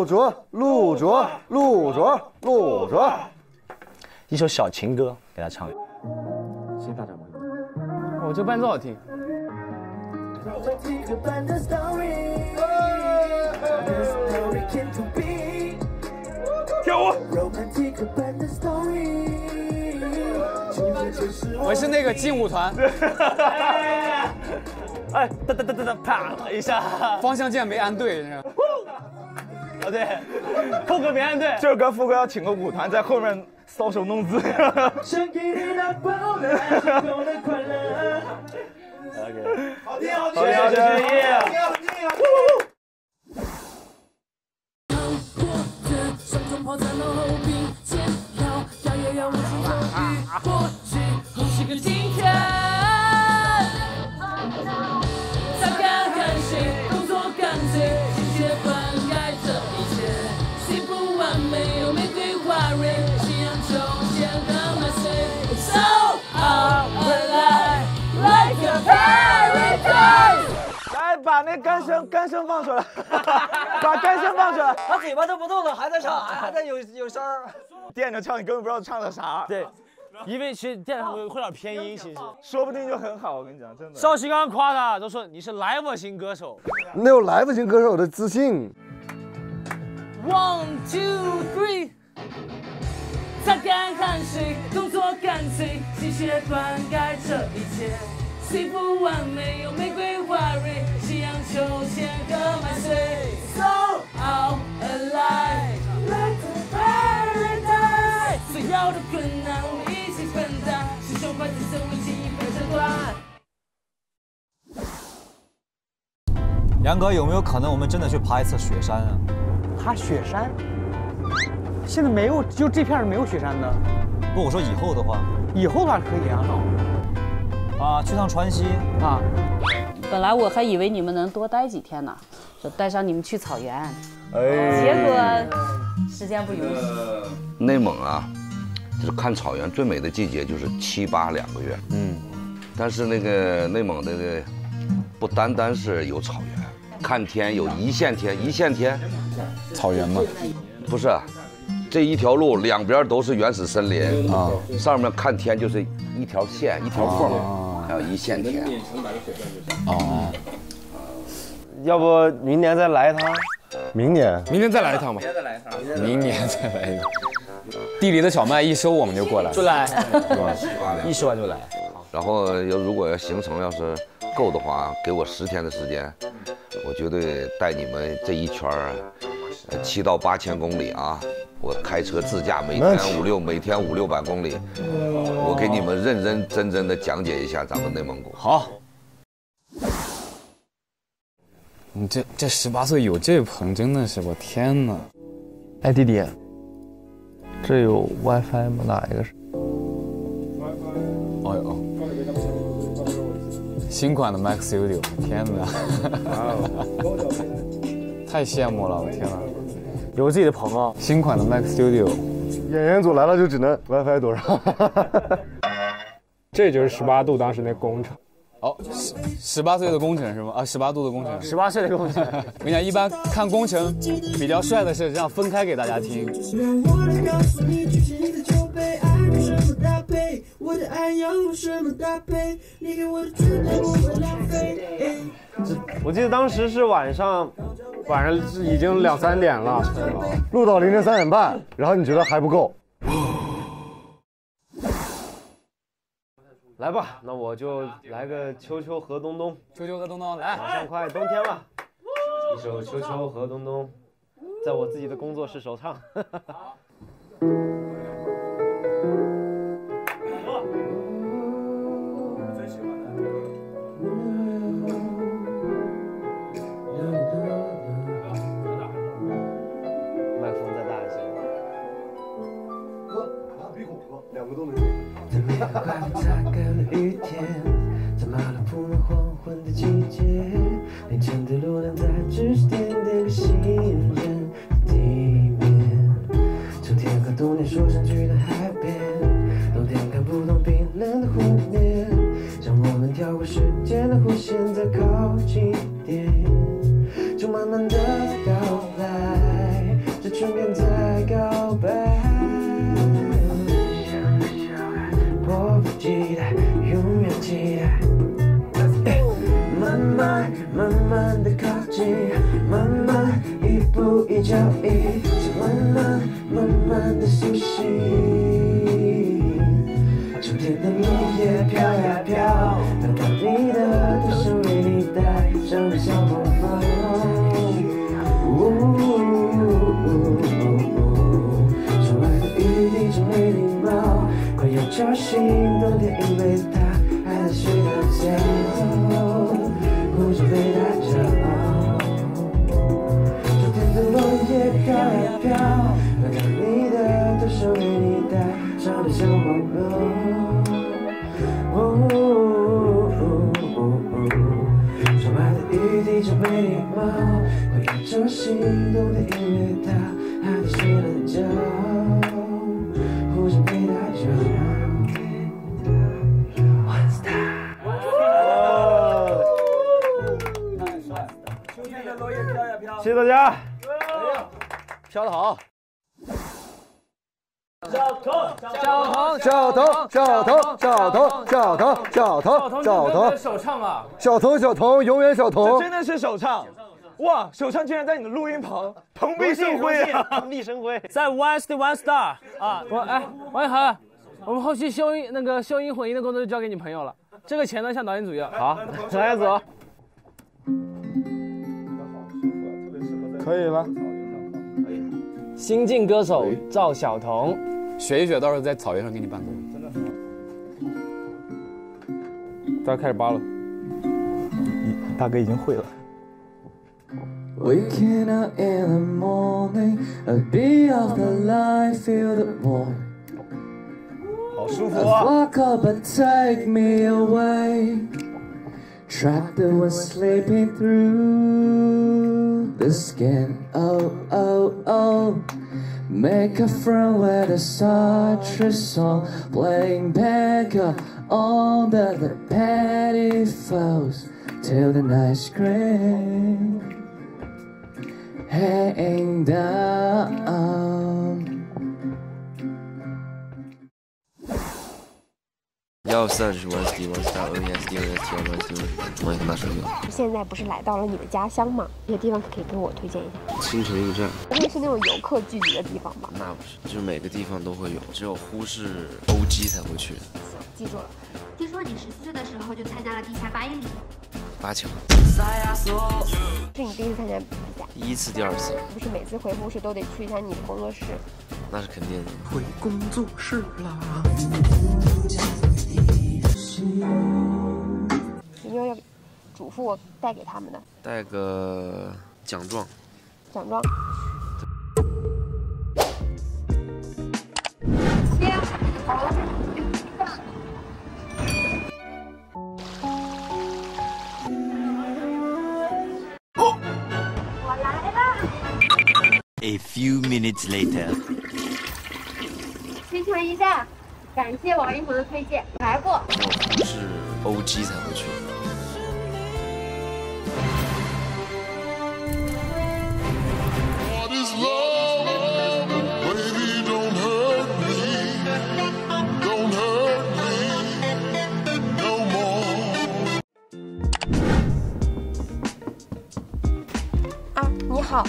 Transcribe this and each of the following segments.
陆卓，陆卓，陆卓，陆卓，一首小情歌给他唱。先大掌门。我这伴奏好听。跳舞。我是那个劲舞团。哎，哒哒哒哒哒，啪一下，方向键没按对，对，副歌别按对。这首歌副歌要请个舞团在后面搔首弄姿。OK，好听好听，好听好听，干声干声放出来，把干声放出来。他嘴巴都不动了，还在唱，还在有有声儿。垫着唱，你根本不知道唱的啥。对，因为其实垫上会会点偏音，其实说不定就很好。我跟你讲，真的。绍兴刚刚夸他，都说你是 live 型歌手，你有 live 型歌手的自信。One two three，擦干汗水，动作干脆，心血灌溉这一切。虽不完美，有玫瑰花蕊，夕阳秋千和麦穗。So out alive, like a paradise。所有的困难我们一起分担，是胸怀自身为情一份承担。杨哥，有没有可能我们真的去爬一次雪山啊？爬雪山？现在没有，就这片是没有雪山的。不，我说以后的话。以后的话可以啊。啊，去趟川西啊。本来我还以为你们能多待几天呢，就带上你们去草原。哎。结果时间不允许。内蒙啊，就是看草原最美的季节就是七八两个月。嗯。但是那个内蒙的，不单单是有草原，看天有一线天，一线天。草原吗。不是，这一条路两边都是原始森林啊，上面看天就是一条线，一条缝，还有一线天。哦。要不明年再来一趟？明年？明年再来一趟吧。明年再来一趟。明年再来一趟。地里的小麦一收，我们就过来。就来，一收完就来。然后要如果要行程要是够的话，给我十天的时间，我绝对带你们这一圈儿，七到八千公里啊！我开车自驾，每天五六每天五六百公里，我给你们认认真真的讲解一下咱们内蒙古。好。你这这十八岁有这棚，真的是我天哪！哎，弟弟，这有 WiFi 吗？哪一个是？哦哟。新款的 Max Studio，天哪！太羡慕了，我天哪！有自己的棚啊！新款的 Mac Studio，演员组来了就只能 WiFi 多少？这就是十八度当时那工程。哦，十十八岁的工程是吗？啊，十八度的工程。十八岁的工程。我跟你讲，一般看工程比较帅的是这样分开给大家听。我的爱要用什么搭配？你给我的绝对不会浪费。我记得当时是晚上，晚上是已经两三点了，录到凌晨三点半，然后你觉得还不够？来吧，那我就来个秋秋和冬冬。秋秋和冬冬，来，马上快冬天了，一首秋秋和冬冬，在我自己的工作室首唱。个快一交易，是温暖慢慢的苏醒。秋天的落叶飘呀飘，飘到你的头上，为你戴上了小红帽。窗外的雨滴真没礼貌，快要叫醒冬天，因为它还在睡着觉，没礼貌，快要叫醒冬天，因为它还在睡了觉，呼着被它骄傲。谢谢大家。飘得好。小小童，小童，小童，小童，小童，小童，小童，首唱啊！小童，小童，永远小童。真的是首唱，哇！首唱竟然在你的录音棚，蓬荜生辉啊！蓬荜生辉，在 One City One Star 啊！我哎，王一涵，我们后期修音那个修音混音的工作就交给你朋友了。这个钱呢，向导演组要。好，导演组。可以了。新晋歌手赵晓彤，学一学，到时候在草原上给你伴奏。大家开始扒了。大哥已经会了。Waking up in the morning, a beat of the light, feel the warmth. 好舒服啊！walk up and take me away. One sleeping through the skin. Oh, oh, oh. Make a friend with a sultry song. Playing banker on the, the petty foes. Till the night scream. Hang down. 幺三是 one city one star N S D N S T city one 我也跟他说一个现在不是来到了你的家乡吗？这些地方可以给我推荐一下。青城驿站，不会是那种游客聚集的地方吧？那不是，就是每个地方都会有，只有呼市 OG 才会去行。记住了。听说你十四岁的时候就参加了地下八英里，八强，是你第一次参加比赛？第一次、第二次，不是每次回复室都得去一下你的工作室？那是肯定的。回工作室啦。有没有要嘱咐我带给他们的带个奖状，奖状？我来了，A few minutes later. 青城驿站，感谢王一博的推荐，来过。是 OG 才会去。啊，你好。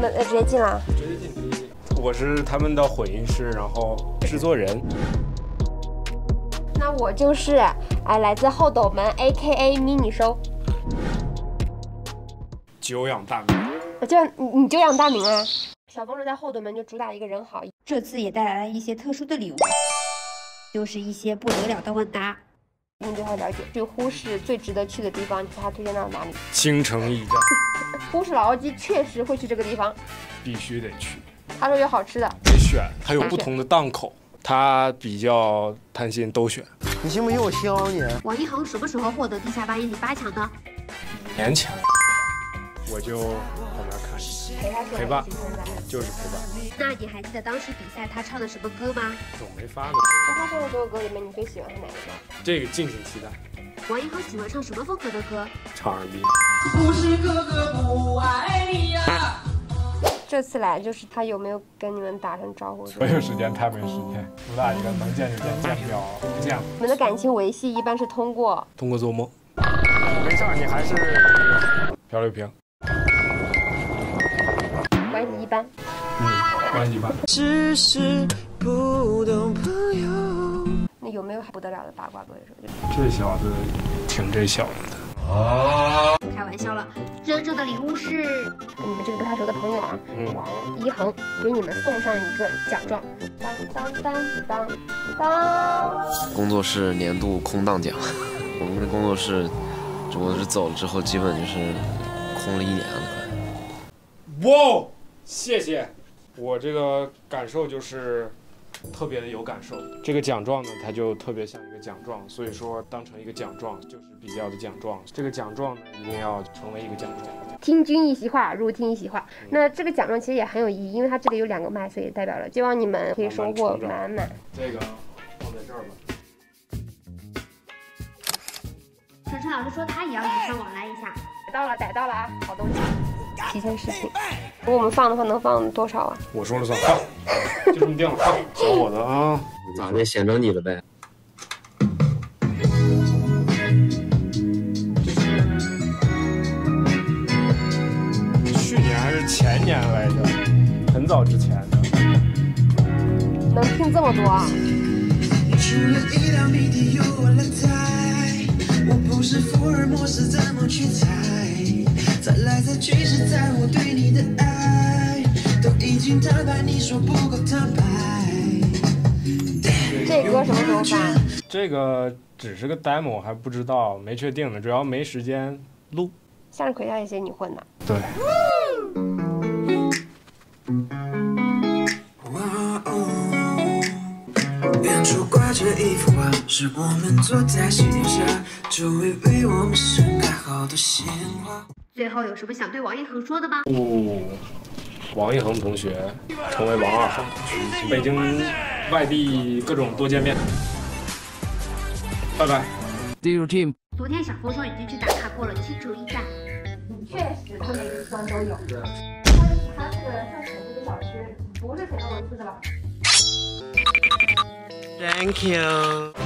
那，直接进啦。直接进，直接进。我是他们的混音师，然后。制作人。那我就是啊，来自后斗门，A.K.A 迷你收。久仰大名。我就你你久仰大名啊！小公主在后斗门就主打一个人好，这次也带来了一些特殊的礼物，就是一些不得了的问答。你对他了解，去呼市最值得去的地方，你把它推荐到哪里？青城驿站 呼市老司机确实会去这个地方，必须得去，他说有好吃的。得选，它有不同的档口，他比较贪心，都选。你信不信我削你？王一航什么时候获得地下八英里八强的？年前，我就在那看陪他去陪伴就是陪伴，那你还记得当时比赛他唱的什么歌吗？总没发过。那他唱的所有歌里面，你最喜欢是哪一个？这个敬请期待，王一航喜欢唱什么风格的歌？唱 R&B。不是哥哥不爱你呀。这次来就是他有没有跟你们打声招呼？没有时间，太没时间。主打一个能见就见，见不了不见。你们的感情维系一般是通过通过做梦。没事儿，你还是漂流瓶。关系一般。嗯，关系一般。只是普通朋友。那有没有不得了的八卦歌手？这小子挺这小子的。开玩笑了，真正的礼物是你们这个不太熟的朋友啊，王一恒给你们送上一个奖状。当当当当当。工作室年度空档奖，我们这工作室，我是走了之后，基本就是空了一年了。哇，谢谢！我这个感受就是特别的有感受。这个奖状呢，它就特别像一个奖状，所以说当成一个奖状就是比较的奖状。这个奖状呢，一定要成为一个奖状。听君一席话，如听一席话。那这个奖状其实也很有意义，因为它这里有两个麦，所以代表了希望你们可以收获满满。这个放在这儿吧。晨晨老师说他也要礼尚往来一下，逮到了，逮到了啊，好东西。提前事情，如果我们放的话，能放多少啊？我说了算，放，就这么定了，放，小伙子啊，咋的？显着你了呗？去年还是前年来着，很早之前的。能听这么多啊？除了一道谜题由我来猜，我不是福尔摩斯，怎么去猜？猜来猜去是在乎对你的爱，经坦白，你说不够坦白。这歌什么时候发？这个只是个 demo，还不知道，没确定呢，主要没时间录。向日葵下一些你混的。对。远处挂着一幅画，是我们坐在夕阳下，周围为我们盛开好多鲜花。最后有什么想对王一恒说的吗？哦，王一恒同学成为王二恒，北京、外地各种多见面。拜拜。Dear team，昨天小峰说已经去打卡过了七折一站，确实他每个地方都有。他是他是像首都的小区，不是铁道文字的吧？Thank you。